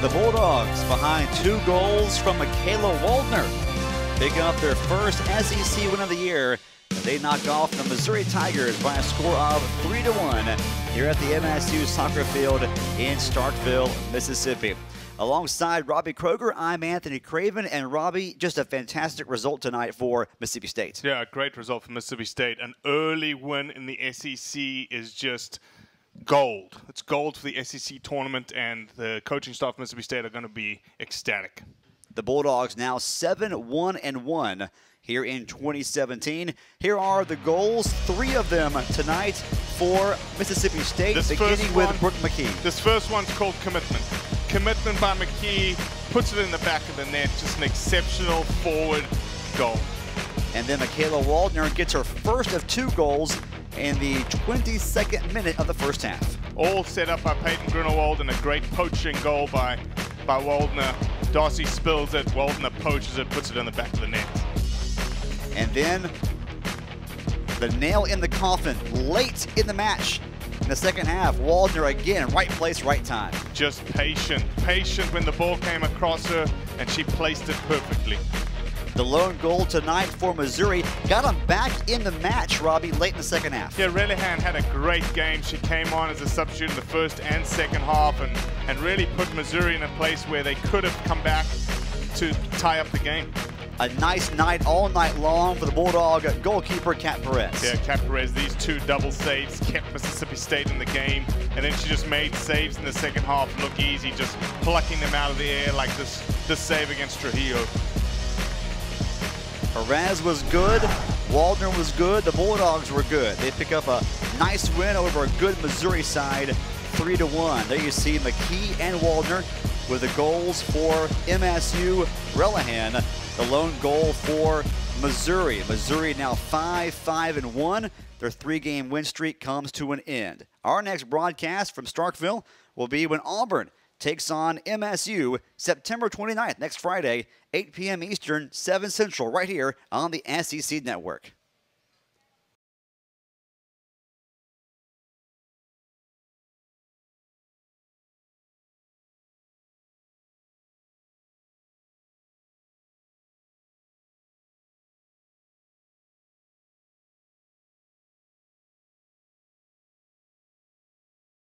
The Bulldogs behind two goals from Michaela Waldner, picking up their first SEC win of the year. They knock off the Missouri Tigers by a score of 3 to 1 here at the MSU soccer field in Starkville, Mississippi. Alongside Robbie Kroger, I'm Anthony Craven. And Robbie, just a fantastic result tonight for Mississippi State. Yeah, great result for Mississippi State. An early win in the SEC is just gold. It's gold for the SEC tournament, and the coaching staff of Mississippi State are going to be ecstatic. The Bulldogs now 7 1 and 1 here in 2017. Here are the goals, three of them tonight for Mississippi State, this beginning with Brooke McKee. This first one's called Commitment. Commitment by McKee, puts it in the back of the net, just an exceptional forward goal. And then Michaela Waldner gets her first of two goals in the 22nd minute of the first half. All set up by Peyton Grunewald and a great poaching goal by, by Waldner. Darcy spills it, Waldner poaches it, puts it in the back of the net. And then the nail in the coffin late in the match. In the second half, Waldner again, right place, right time. Just patient, patient when the ball came across her, and she placed it perfectly. The lone goal tonight for Missouri got them back in the match, Robbie, late in the second half. Yeah, Relihan had a great game. She came on as a substitute in the first and second half and, and really put Missouri in a place where they could have come back to tie up the game. A nice night all night long for the Bulldog goalkeeper, Kat Perez. Yeah, Kat Perez, these two double saves kept Mississippi State in the game. And then she just made saves in the second half look easy, just plucking them out of the air like this, this save against Trujillo. Perez was good. Waldner was good. The Bulldogs were good. They pick up a nice win over a good Missouri side, 3 to 1. There you see McKee and Waldner with the goals for MSU. Relihan the lone goal for Missouri. Missouri now 5 5 and 1. Their three game win streak comes to an end. Our next broadcast from Starkville will be when Auburn takes on MSU September 29th, next Friday, 8 p.m. Eastern, 7 Central, right here on the SEC Network.